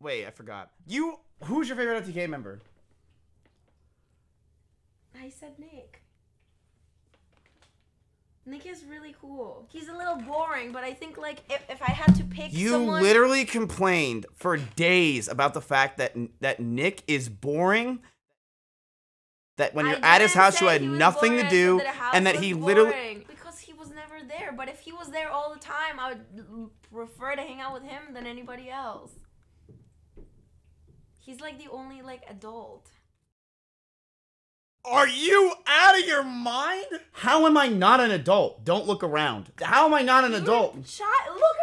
Wait, I forgot. You. Who's your favorite OTK member? I said Nick. Nick is really cool. He's a little boring, but I think like if, if I had to pick You someone, literally complained for days about the fact that that Nick is boring. That when you're at his house, you had nothing boring, to do, house and that he literally. boring, because he was never there. But if he was there all the time, I would prefer to hang out with him than anybody else. He's like the only like adult. Are you out of your mind? How am I not an adult? Don't look around. How am I not an adult? Child, look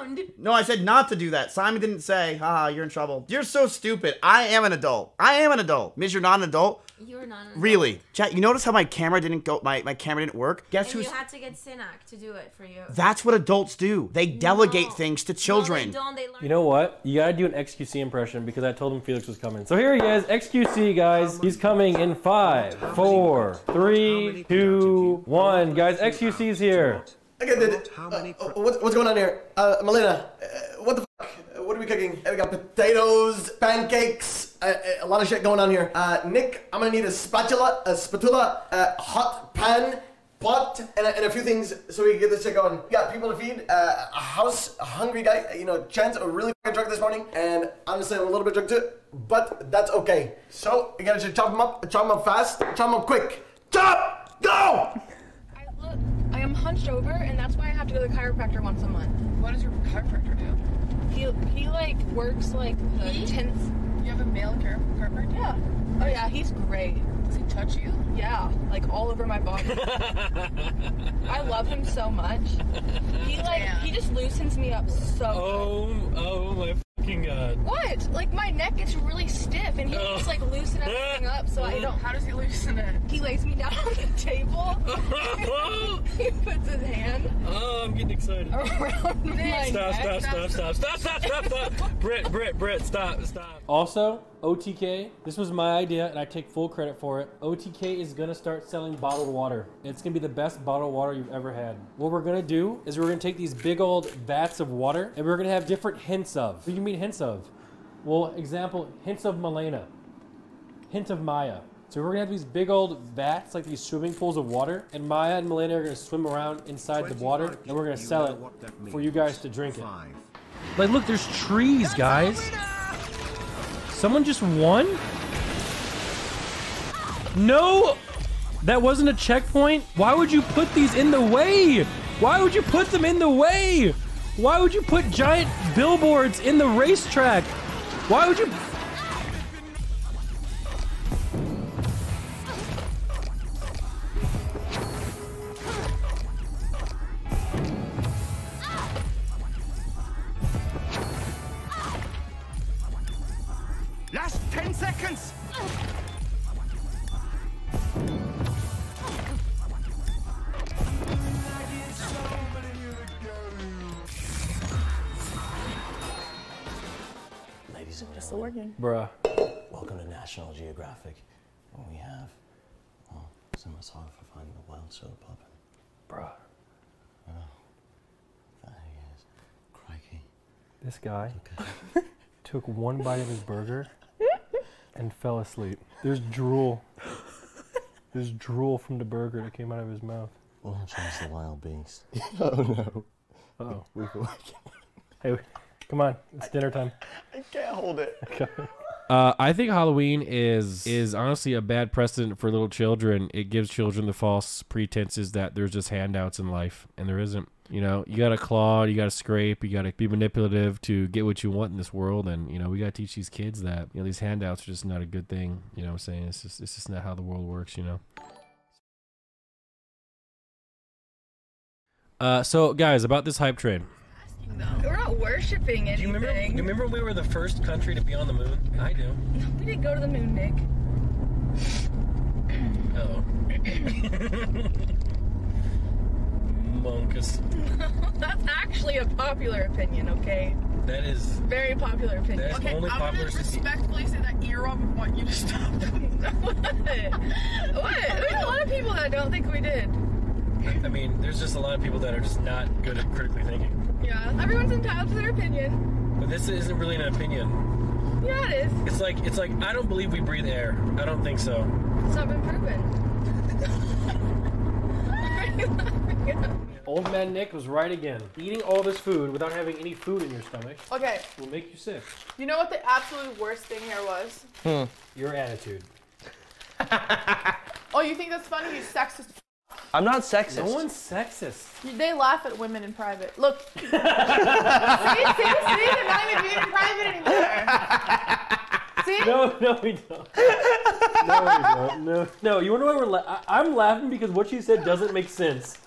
around. No, I said not to do that. Simon didn't say, haha, you're in trouble. You're so stupid. I am an adult. I am an adult. Miss, you're not an adult? You're not. An Really? Chat, you notice how my camera didn't go, my, my camera didn't work? Guess And who's. you had to get Sinak to do it for you. That's what adults do. They delegate No. things to No, they children. don't. They learn. You know what? You gotta do an XQC impression because I told him Felix was coming. So here he is, XQC guys. He's coming in five, four, three, two, one. Guys, XQC's here. Okay, did uh, uh, what's, what's going on here? Uh, Malena, uh, what the fuck? What are we cooking? We got potatoes, pancakes, uh, uh, a lot of shit going on here. Uh, Nick, I'm gonna need a spatula, a spatula, a hot pan, pot, and a, and a few things so we can get this shit going. We got people to feed, uh, a house, a hungry guy. uh, You know, Chance, are really fucking drunk this morning, and honestly, I'm a little bit drunk too, but that's okay. So, you gotta just chop them up, chop them up fast, chop them up quick. Chop! Go! I look, I am hunched over, and that's why I have to go to the chiropractor once a month. What does your chiropractor do? He he like works like the He? tenth. You have a male chiro- chiropractor? Yeah. Oh yeah, he's great. Does he touch you? Yeah, like all over my body. I love him so much. He like Damn. he just loosens me up so. Oh, oh my fucking god. What? Like gets really stiff, and he Oh. just like loosen everything up so I don't. How does he loosen it? He lays me down on the table. he puts his hand Oh, I'm getting excited. around my Stop, neck. stop, stop, stop, stop, stop, stop, stop. Britt, Britt, Britt, stop, stop. Also, OTK, this was my idea and I take full credit for it. OTK is gonna start selling bottled water. It's gonna be the best bottled water you've ever had. What we're gonna do is we're gonna take these big old vats of water and we're gonna have different hints of. What do you mean hints of? Well, example, hints of Malena, hint of Maya. So we're gonna have these big old vats, like these swimming pools of water, and Maya and Malena are gonna swim around inside the water, and we're gonna sell it for you guys to drink it. Like, look, there's trees, guys. Someone just won? No! That wasn't a checkpoint? Why would you put these in the way? Why would you put them in the way? Why would you put giant billboards in the racetrack? Why would you... Ladies and gentlemen, Bruh. welcome to National Geographic, where we have well, for finding the wild Sodapoppin. Bruh. Oh, There he is. Crikey. This guy took one bite of his burger and fell asleep. There's drool. There's drool from the burger that came out of his mouth. We'll the wild beast. oh no. Uh-oh. We can Hey, come on. It's dinner time. Can't hold it. Uh, I think Halloween is is honestly a bad precedent for little children. It gives children the false pretenses that there's just handouts in life, and there isn't. You know, you got to claw, you got to scrape, you got to be manipulative to get what you want in this world, and you know, we got to teach these kids that you know these handouts are just not a good thing. You know, what I'm saying it's just it's just not how the world works. You know. Uh, so guys, about this hype train. We're not worshiping anything. Do you remember? You remember we were the first country to be on the moon? I do. We didn't go to the moon, Nick. Oh. Monkus. That's actually a popular opinion, okay? That is. Very popular opinion. That's Okay, only I'm popular gonna respectfully say that Earwolf would want you to stop. what? What? There's a lot of people that don't think we did. I mean, there's just a lot of people that are just not good at critically thinking. Yeah, everyone's entitled to their opinion. But this isn't really an opinion. Yeah, it is. It's like it's like I don't believe we breathe air. I don't think so. It's not been proven. Old man Nick was right again. Eating all this food without having any food in your stomach Okay, will make you sick. you know what the absolute worst thing here was? Your attitude. Oh, you think that's funny? You sexist. I'm not sexist. No one's sexist. They laugh at women in private. Look. see, see, see? They're not even doing it in private anymore. See? No, no, we don't. No, we don't. No, no. You wonder why we're? La- I- I'm laughing because what she said doesn't make sense.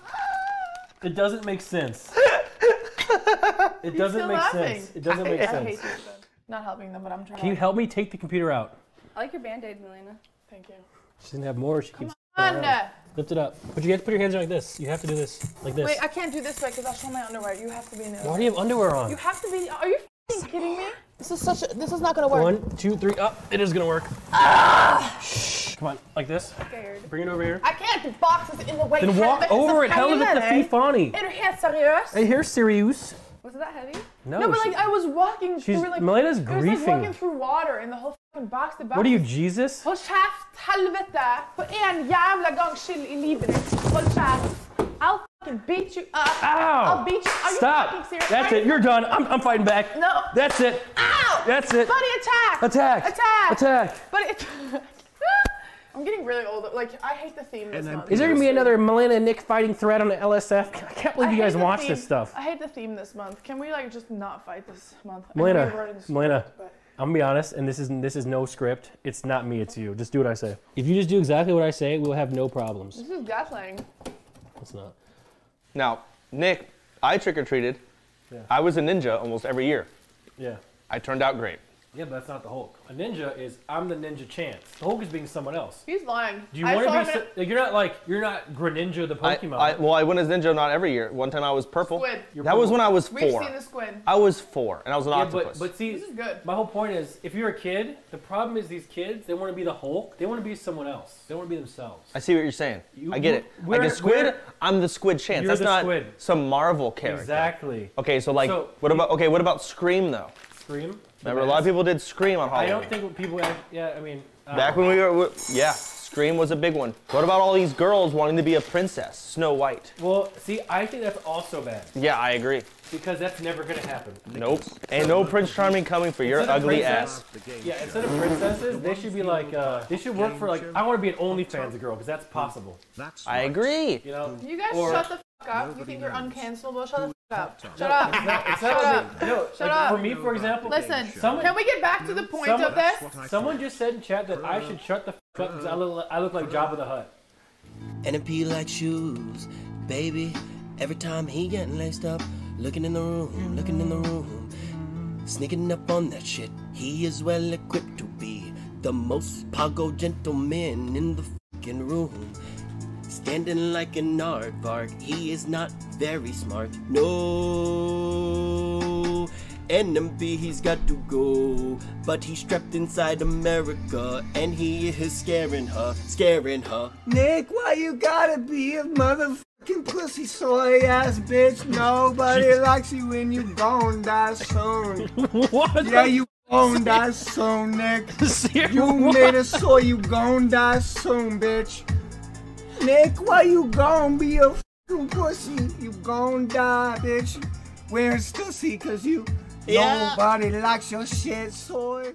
It doesn't make sense. It You're doesn't still make laughing. sense. It doesn't I, make I sense. hate you, Ben. Not helping them, but I'm trying. Can you help me take the computer out? I like your band-aid, Malena. Thank you. She doesn't have more. She keeps. on. Lift it up. But you have to put your hands like this. You have to do this, like this. Wait, I can't do this way because I'll show my underwear. You have to be in the. Why do you have underwear on? You have to be. Are you f***ing kidding me? This is such a. This is not gonna work. One, two, three. Up. it is gonna work. Ah! Shh. Come on, like this. Scared. Bring it over here. I can't do boxes in the way. Then walk over it. Hell Helvete fy faen. Är du helt serious. Hey, here's serious. Was it that heavy? No, No, but she- like I was walking she's- through like. Malena's it was like walking through water and the whole fucking box. The box. What are you, Jesus? Håll käft, helvete! På en jävla gång chill i livet. Håll käft. I'll fucking beat you up. I'll beat you. Are Stop. fucking serious? That's it. you- You're done. I'm, I'm fighting back. No. That's it. Ow! That's it. Buddy, attack! Attack. Attack! Attack. But it. I'm getting really old. Like I hate the theme this month. Is there gonna be another Malena and Nick fighting thread on the LSF? I can't believe I you guys the watch theme. this stuff. I hate the theme this month. Can we like just not fight this month? Malena, we wrote it in the Malena, but- I'm gonna be honest, and this is this is no script. It's not me. It's you. Just do what I say. If you just do exactly what I say, we'll have no problems. This is gaslighting. It's not. Now, Nick, I trick or treated. Yeah. I was a ninja almost every year. Yeah. I turned out great. Yeah, but that's not the Hulk. A ninja is I'm the ninja Chance. The Hulk is being someone else. He's lying. Do you I want to saw be? him So, like, you're not like you're not Greninja the Pokemon. I, well, I went as ninja not every year. One time I was purple. Squid. You're That was purple. when I was We've four. seen the squid. I was four, and I was an yeah, octopus. but but see, This is good. my whole point is, if you're a kid, the problem is these kids they want to be the Hulk. They want to be someone else. They want to be themselves. I see what you're saying. You- I get it. we're- like a squid, I'm the squid chance. You're That's the not squid. some Marvel character. Exactly. Okay, so like, So, what about okay? What about Scream though? Scream. Remember, a lot of people did Scream on Hollywood. I don't think people. Yeah, I mean. uh, Back when we were, we- yeah, Scream was a big one. What about all these girls wanting to be a princess, Snow White? Well, see, I think that's also bad Yeah, I agree. because that's never gonna happen. Nope. Ain't no Prince Charming coming for your Instead of ugly princess- ass. Yeah, instead of princesses, they should be like. Uh, they should work for like. I want to be an OnlyFans girl because that's possible. That's I agree. You know. You guys Or- shut the fuck up. You think you're uncancelable? Shut the fuck up. Shut up. It's not, it's Shut up. No, Shut like, up. For me, for example, Listen, someone, can we get back to the point someone, of this? someone just said in chat that I should shut the fuck up because I look, I look like Jabba the Hutt. NMP like shoes, baby. Every time he getting laced up, looking in the room, looking in the room, sneaking up on that shit. He is well equipped to be the most pogo gentleman in the fucking room. Standing like an aardvark, he is not very smart. No. NMP, he's got to go. But he's trapped inside America, and he is scaring her, scaring her. Nick, why you gotta be a motherfucking pussy soy ass bitch? Nobody likes you when you gon' die soon. what? Yeah, you gon' die soon, Nick. you made a soy, you gon' die soon, bitch. Nick, why you gon' be a fucking pussy? You gon' die, bitch. Wearing stussy cause you Yeah. nobody likes your shit, soy.